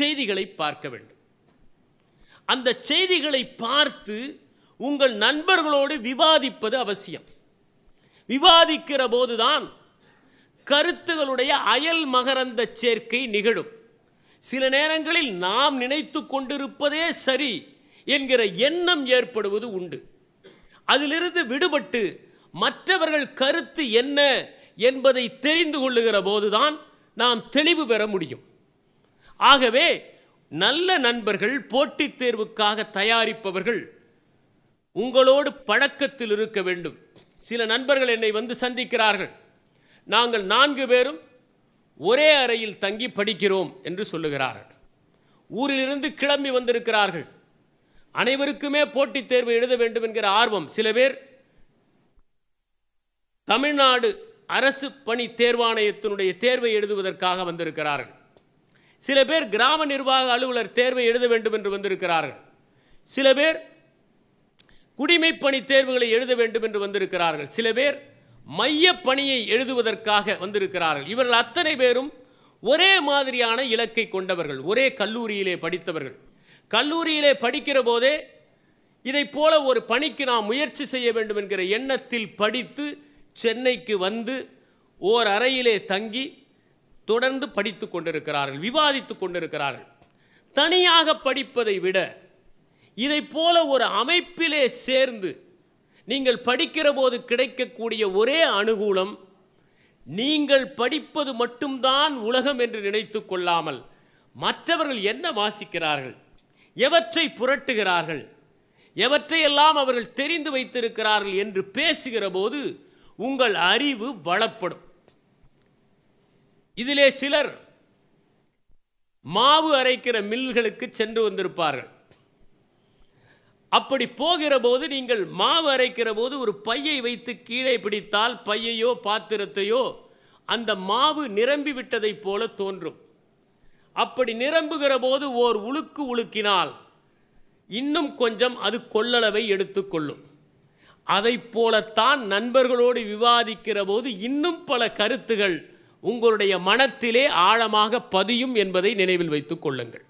செய்திகளை பார்க்க வேண்டும். அந்த செய்திகளை பார்த்து உங்கள் நண்பர்களோடு விவாதிப்பது அவசியம். விவாதிக்கிற போதுதான் கருத்துகளுடைய அயல் மகரந்த சேர்க்கை நிகழும். சில நேரங்களில் நாம் நினைத்து கொண்டிருப்பதே சரி என்கிற எண்ணம் ஏற்படுவது உண்டு. அதிலிருந்து விடுபட்டு மற்றவர்கள் கருத்து என்ன என்பதை தெரிந்து கொள்ளுகிற போதுதான் நாம் தெளிவு பெற முடியும். ஆகவே நல்ல நண்பர்கள் போட்டித் தேர்வுக்காக தயாரிப்பவர்கள் உங்களோடு பழக்கத்தில் இருக்க வேண்டும். சில நண்பர்கள் என்னை வந்து சந்திக்கிறார்கள். நாங்கள் நான்கு பேரும் ஒரே அறையில் தங்கி படிக்கிறோம் என்று சொல்லுகிறார்கள். ஊரிலிருந்து கிளம்பி வந்திருக்கிறார்கள். அனைவருக்குமே போட்டித் தேர்வு எழுத வேண்டும் என்கிற ஆர்வம் சில பேர் தமிழ்நாடு அரசு பணி தேர்வாணையத்தினுடைய தேர்வை எழுதுவதற்காக வந்திருக்கிறார்கள். சில பேர் கிராம நிர்வாக அலுவலர் தேர்வை எழுத வேண்டும் என்று வந்திருக்கிறார்கள். சில பேர் குடிமைப்பணி தேர்வுகளை எழுத வேண்டும் என்று வந்திருக்கிறார்கள். சில பேர் மைய பணியை எழுதுவதற்காக வந்திருக்கிறார்கள். இவர்கள் அத்தனை பேரும் ஒரே மாதிரியான இலக்கை கொண்டவர்கள். ஒரே கல்லூரியிலே படித்தவர்கள். கல்லூரியிலே படிக்கிற போதே இதை போல ஒரு பணிக்கு நாம் முயற்சி செய்ய வேண்டும் என்கிற எண்ணத்தில் படித்து சென்னைக்கு வந்து ஓர் அறையிலே தங்கி தொடர்ந்து படித்து கொண்டிருக்கிறார்கள் விவாதித்து கொண்டிருக்கிறார்கள். தனியாக படிப்பதை விட இதைப் போல ஒரு அமைப்பிலே சேர்ந்து நீங்கள் படிக்கிற போது கிடைக்கக்கூடிய ஒரே அனுகூலம் நீங்கள் படிப்பது மட்டும்தான் உலகம் என்று நினைத்து கொள்ளாமல் மற்றவர்கள் என்ன வாசிக்கிறார்கள் எவற்றை புரட்டுகிறார்கள் எவற்றையெல்லாம் அவர்கள் தெரிந்து வைத்திருக்கிறார்கள் என்று பேசுகிற போது உங்கள் அறிவு வளப்படும். இதிலே சிலர் மாவு அரைக்கிற மில்களுக்கு சென்று வந்திருப்பார்கள். அப்படி போகிற போது நீங்கள் மாவு அரைக்கிற போது ஒரு பையை வைத்து கீழே பிடித்தால் பையையோ பாத்திரத்தையோ அந்த மாவு நிரம்பி விட்டதைப் போல தோன்றும். அப்படி நிரம்புகிற போது ஓர் உழுக்கு உழுக்கினால் இன்னும் கொஞ்சம் அது கொள்ளளவை எடுத்துக்கொள்ளும் அதைப் போலத்தான் நண்பர்களோடு விவாதிக்கிற போது இன்னும் பல கருத்துகள் உங்களுடைய மனத்திலே ஆழமாக பதியும் என்பதை நினைவில் வைத்துக் கொள்ளுங்கள்.